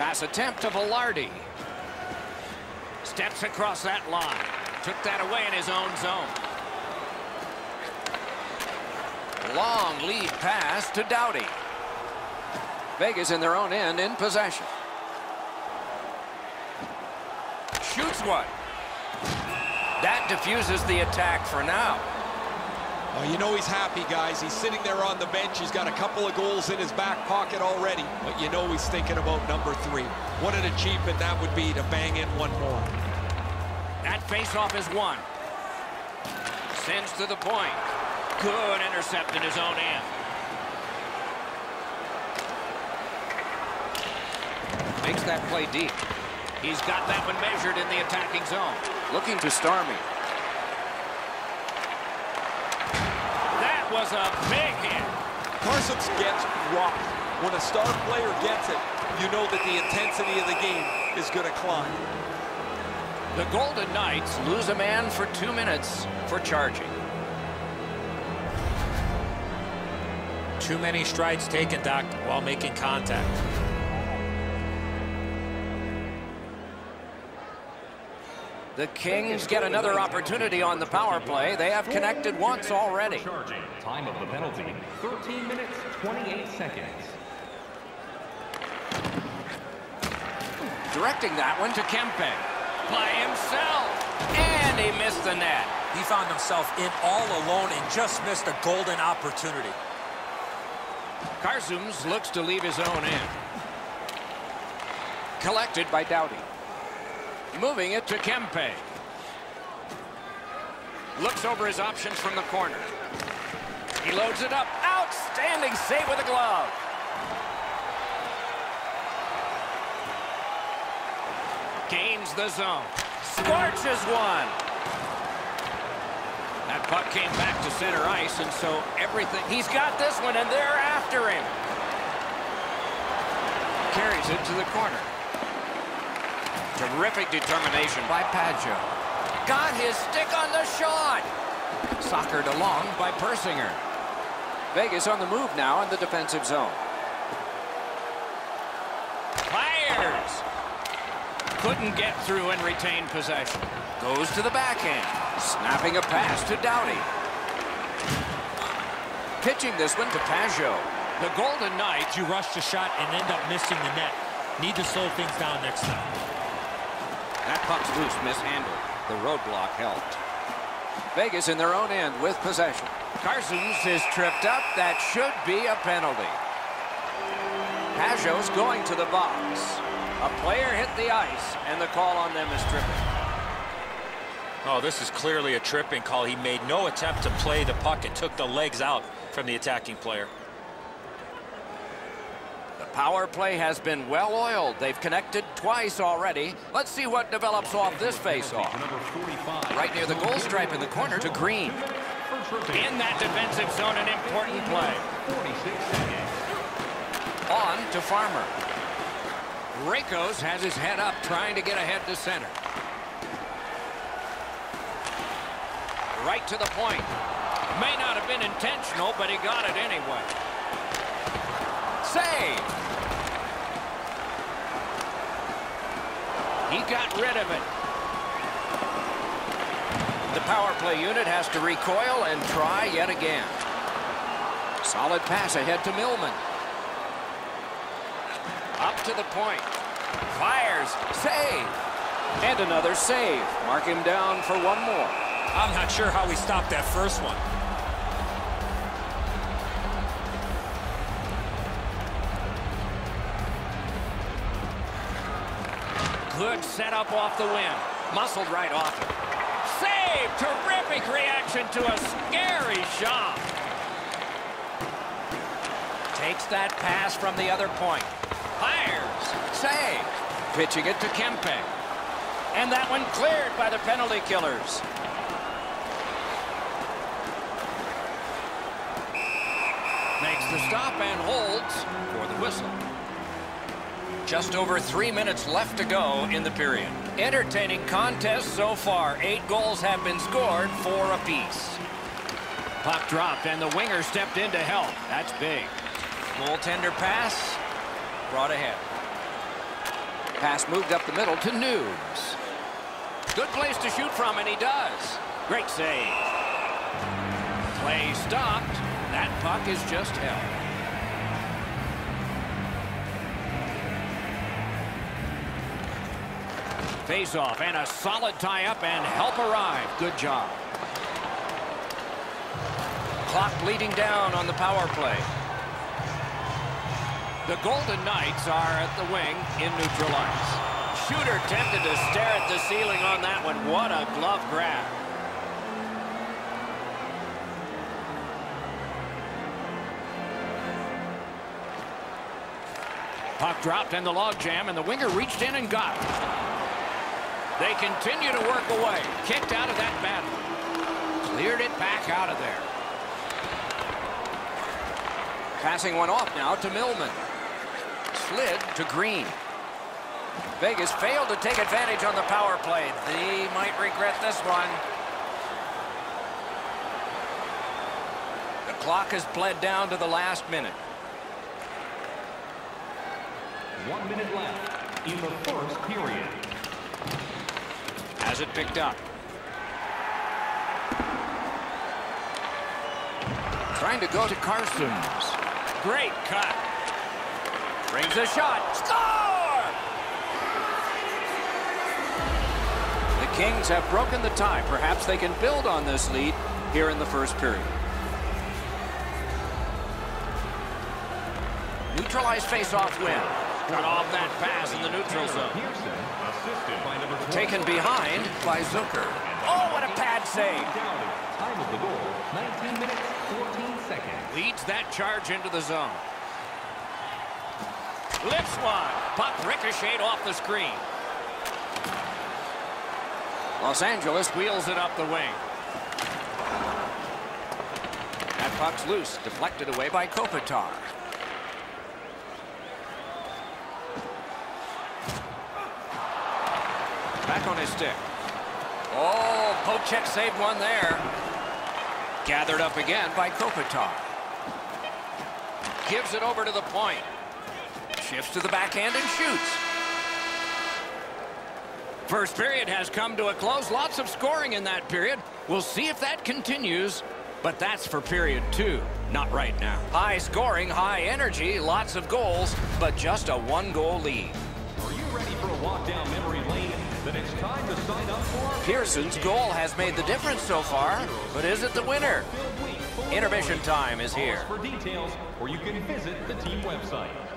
Pass attempt to Velarde. Steps across that line. Took that away in his own zone. Long lead pass to Doughty. Vegas in their own end in possession. Shoots one. That diffuses the attack for now. Well, you know he's happy, guys. He's sitting there on the bench. He's got a couple of goals in his back pocket already. But you know he's thinking about number three. What an achievement that would be to bang in one more. That faceoff is one. Sends to the point. Good intercept in his own end. Makes that play deep. He's got that one measured in the attacking zone. Looking to Starmie. That was a big hit. Parsons gets rocked. When a star player gets it, you know that the intensity of the game is going to climb. The Golden Knights lose a man for two minutes for charging. Too many strides taken, Doc, while making contact. The Kings get another opportunity on the power play. They have connected once already. Time of the penalty, 13 minutes, 28 seconds. Directing that one to Kempe. By himself. And he missed the net. He found himself in all alone and just missed a golden opportunity. Carzums looks to leave his own in. Collected by Doughty. Moving it to Kempe. Looks over his options from the corner. He loads it up. Outstanding save with a glove. Gains the zone. Scorches one. That puck came back to center ice, and so everything... He's got this one, and they're after him. Carries it to the corner. Terrific determination by Pageau. Got his stick on the shot. Soccered along by Persinger. Vegas on the move now in the defensive zone. Fires. Couldn't get through and retain possession. Goes to the backhand. Snapping a pass to Doughty. Pitching this one to Pageau. The Golden Knights. You rush the shot and end up missing the net. Need to slow things down next time. That puck's loose, mishandled. The roadblock helped. Vegas in their own end with possession. Carsons is tripped up. That should be a penalty. Pageau's going to the box. A player hit the ice, and the call on them is tripping. Oh, this is clearly a tripping call. He made no attempt to play the puck and took the legs out from the attacking player. Power play has been well oiled. They've connected twice already. Let's see what develops off this face-off. Right near the goal stripe in the corner to Green. In that defensive zone, an important play. On to Farmer. Rakos has his head up, trying to get ahead to center. Right to the point. May not have been intentional, but he got it anyway. Save. He got rid of it. The power play unit has to recoil and try yet again. Solid pass ahead to Millman. Up to the point. Fires. Save. And another save. Mark him down for one more. I'm not sure how we stopped that first one. Good setup off the win. Muscled right off it. Save! Terrific reaction to a scary shot. Takes that pass from the other point. Fires. Save. Pitching it to Kempe. And that one cleared by the penalty killers. Makes the stop and holds for the whistle. Just over three minutes left to go in the period. Entertaining contest so far. Eight goals have been scored, four apiece. Puck dropped, and the winger stepped in to help. That's big. Goaltender pass brought ahead. Pass moved up the middle to Noobs. Good place to shoot from, and he does. Great save. Play stopped. That puck is just held. Face off and a solid tie-up and help arrive. Good job. Clock bleeding down on the power play. The Golden Knights are at the wing in neutral ice. Shooter tempted to stare at the ceiling on that one. What a glove grab. Puck dropped in the logjam, and the winger reached in and got it. They continue to work away. Kicked out of that battle. Cleared it back out of there. Passing one off now to Millman. Slid to Green. Vegas failed to take advantage on the power play. They might regret this one. The clock has bled down to the last minute. One minute left in the first period. Has it picked up. Trying to go to Carsons. Great cut. Brings a shot. Score! The Kings have broken the tie. Perhaps they can build on this lead here in the first period. Neutralized face-off win. Cut off that pass in the neutral zone. Pearson, assisted by number 20. Taken behind by Zucker. Oh, what a pad save. Time of the goal, 19 minutes, 14 seconds. Leads that charge into the zone. Lifts one. Puck ricocheted off the screen. Los Angeles wheels it up the wing. That puck's loose, deflected away by Kopitar. Back on his stick. Oh, Pocek saved one there. Gathered up again by Kopitar. Gives it over to the point. Shifts to the backhand and shoots. First period has come to a close. Lots of scoring in that period. We'll see if that continues, but that's for period two, not right now. High scoring, high energy, lots of goals, but just a one-goal lead. Are you ready for a walk Pearson's goal has made the difference so far, but is it the winner? Intermission time is here. For details, or you can visit the team website.